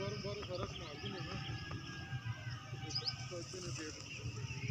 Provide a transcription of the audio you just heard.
ਬਾਹਰੋਂ ਬਾਹਰੋਂ ਸਾਰਾ ਸਮਾਨ ਵੀ ਲੈਣਾ। ਸੋਚਦੇ ਨੇ ਡੇਟ